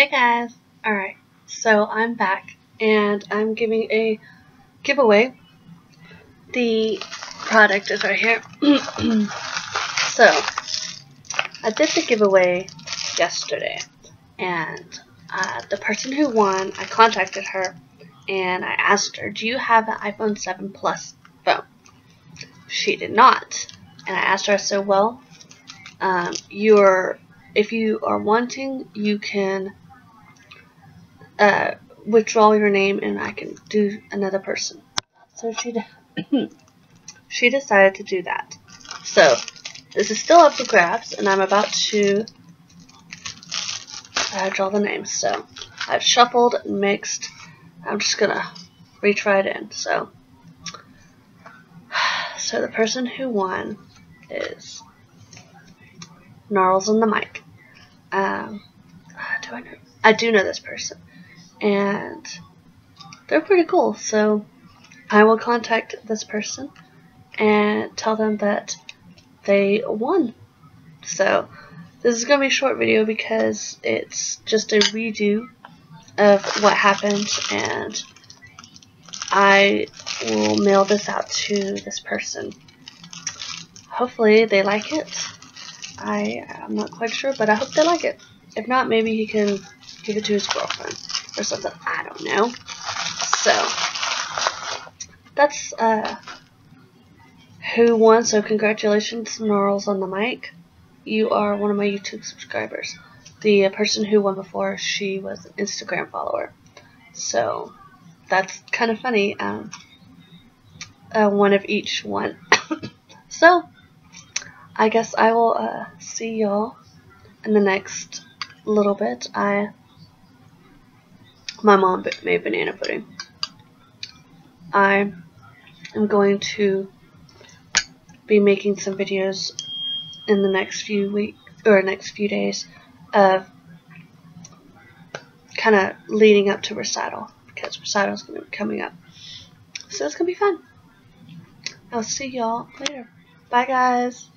Hey guys! Alright, so I'm back and I'm giving a giveaway. The product is right here. so, I did the giveaway yesterday and uh, the person who won, I contacted her and I asked her, do you have an iPhone 7 Plus phone? She did not. And I asked her, so well, um, you're if you are wanting, you can uh, withdraw your name and I can do another person. So she she decided to do that. So this is still up for grabs and I'm about to uh, draw the names. So I've shuffled and mixed. I'm just gonna reach right in. So so the person who won is Gnarls on the mic. Um, do I know? I do know this person, and they're pretty cool. So I will contact this person and tell them that they won. So this is gonna be a short video because it's just a redo of what happened, and I will mail this out to this person. Hopefully they like it. I am not quite sure, but I hope they like it. If not, maybe he can give it to his girlfriend or something. I don't know. So that's uh, who won. So congratulations, Gnarls on the mic. You are one of my YouTube subscribers. The person who won before, she was an Instagram follower. So that's kind of funny. Um, uh, one of each one. so I guess I will uh, see y'all in the next little bit. I my mom made banana pudding. I am going to be making some videos in the next few weeks or next few days of kind of leading up to recital because recital is going to be coming up. So it's going to be fun. I'll see y'all later. Bye guys.